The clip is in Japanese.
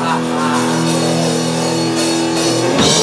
Ah, ah, ah.